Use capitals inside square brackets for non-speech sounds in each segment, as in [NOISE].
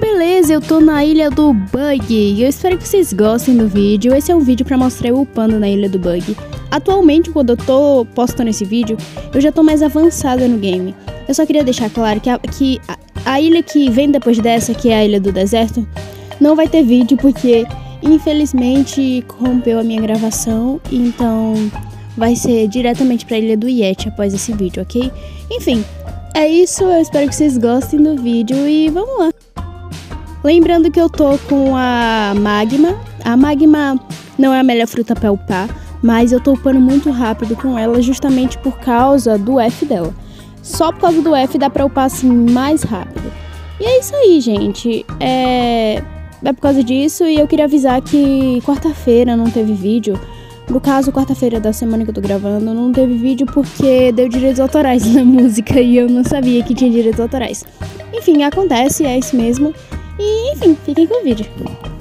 beleza? Eu tô na ilha do Bug e eu espero que vocês gostem do vídeo. Esse é um vídeo pra mostrar eu upando na ilha do Bug. Atualmente, quando eu tô postando esse vídeo, eu já tô mais avançada no game. Eu só queria deixar claro que a, que a, a ilha que vem depois dessa, que é a ilha do deserto, não vai ter vídeo porque infelizmente corrompeu a minha gravação, então vai ser diretamente pra ilha do Yeti após esse vídeo, ok? Enfim, é isso, eu espero que vocês gostem do vídeo e vamos lá. Lembrando que eu tô com a Magma. A Magma não é a melhor fruta pra upar, mas eu tô upando muito rápido com ela justamente por causa do F dela. Só por causa do F dá pra upar assim mais rápido. E é isso aí, gente. É, é por causa disso e eu queria avisar que quarta-feira não teve vídeo. No caso, quarta-feira da semana que eu tô gravando, não teve vídeo porque deu direitos autorais [LAUGHS] na música e eu não sabia que tinha direitos autorais. Enfim, acontece, é isso mesmo. E enfim, fiquem com o vídeo. “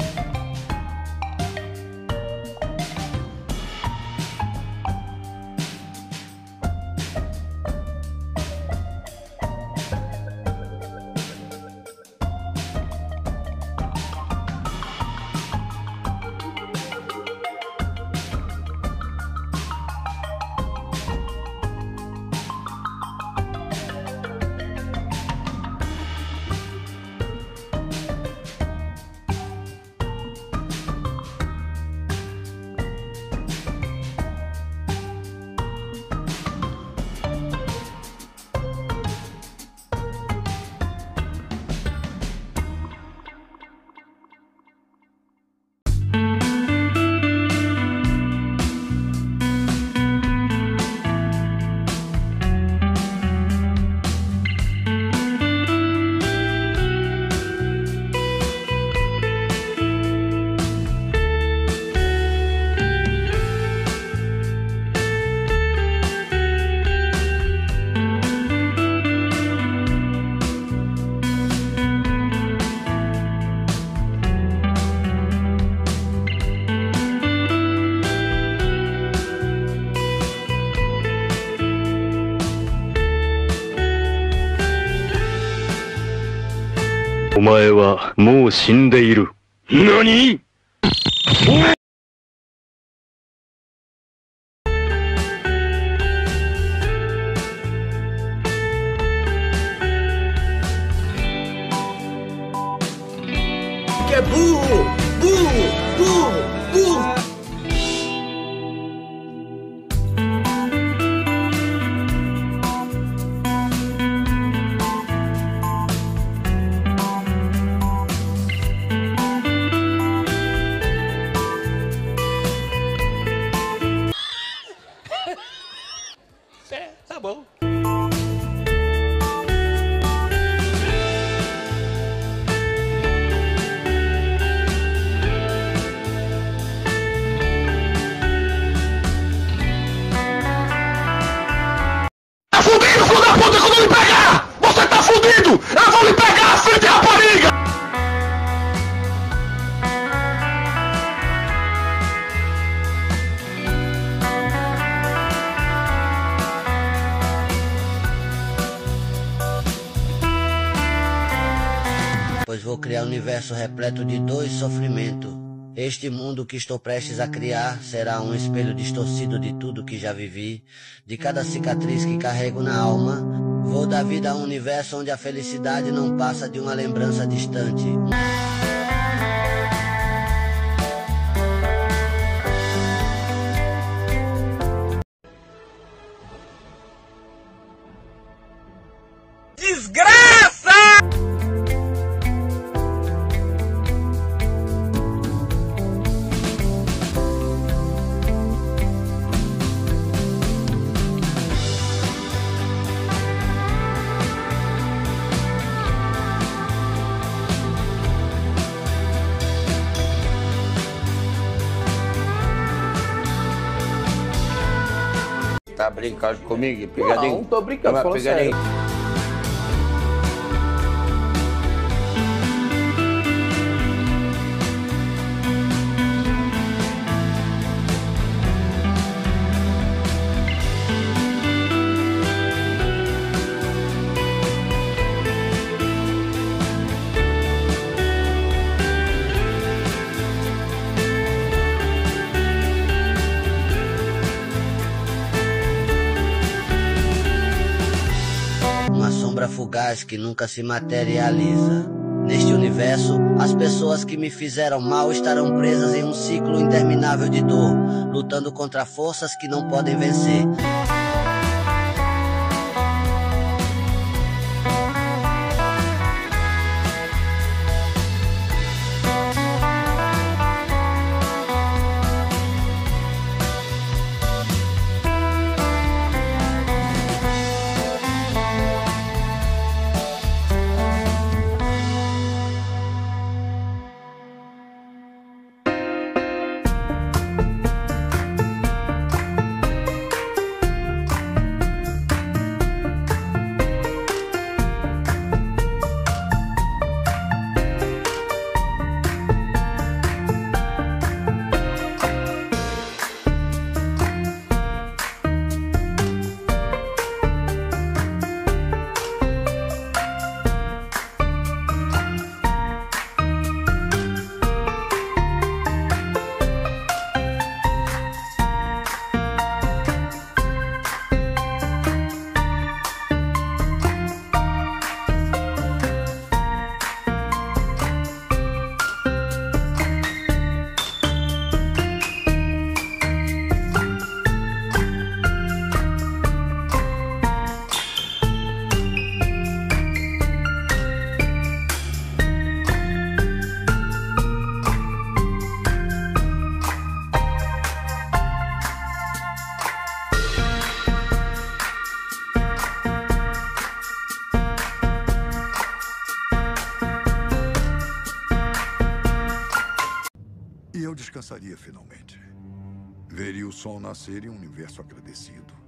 お前はもう死んでいる。何？Pois vou criar um universo repleto de dor e sofrimento. Este mundo que estou prestes a criar será um espelho distorcido de tudo que já vivi, de cada cicatriz que carrego na alma. Vou dar vida a um universo onde a felicidade não passa de uma lembrança distante. Tá brincando comigo? Pegadinho? Não, tô brincando, Uma falando pegadinha. Paz que nunca se materializa. Neste universo, as pessoas que me fizeram mal estarão presas em um ciclo interminável de dor, lutando contra forças que não podem vencer. Eu descansaria finalmente. Veria o sol nascer em um universo agradecido.